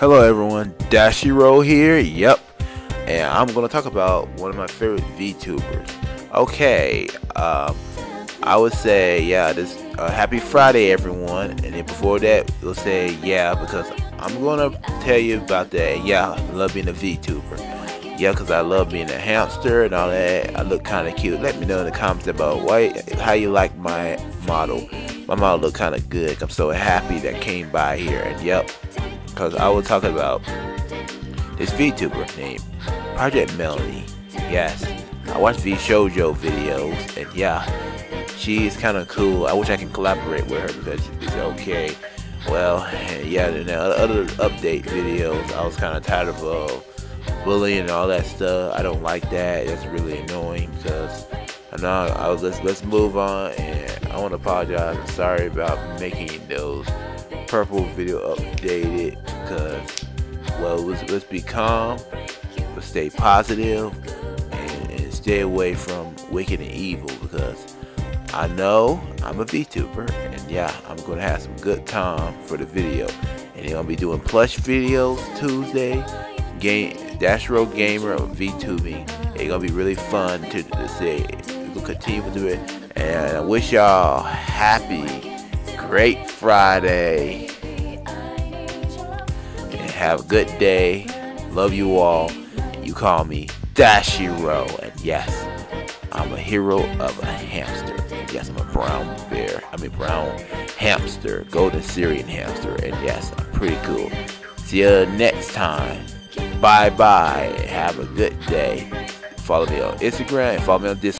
Hello everyone, Dashjiro here, yep, and I'm going to talk about one of my favorite VTubers. Okay, um, I would say, yeah, this uh, happy Friday everyone, and then before that, we'll say, yeah, because I'm going to tell you about that, yeah, I love being a VTuber. Yeah, because I love being a hamster and all that. I look kind of cute. Let me know in the comments about why, how you like my model. My model look kind of good. I'm so happy that came by here. And yep, because I will talk about this VTuber named Project Melody. Yes, I watch these Shoujo videos, and yeah, she's kind of cool. I wish I can collaborate with her because she's okay. Well, yeah, in the other update videos, I was kind of tired of uh, bullying and all that stuff. I don't like that. That's really annoying because I know I was let's let's move on, and I want to apologize. I'm sorry about making those purple video updated because well let's, let's be calm but stay positive and, and stay away from wicked and evil because I know I'm a VTuber and yeah I'm gonna have some good time for the video. And they're gonna be doing plush videos Tuesday. Game Dashjiro Gamer of VTubing it's gonna be really fun to, to see we'll continue to do it. And I wish y'all happy great Friday. And have a good day. Love you all. You call me Dashjiro. And yes, I'm a hero of a hamster. Yes, I'm a brown bear. I'm a brown hamster. Golden Syrian hamster. And yes, I'm pretty cool. See you next time. Bye bye. Have a good day. Follow me on Instagram and follow me on Discord.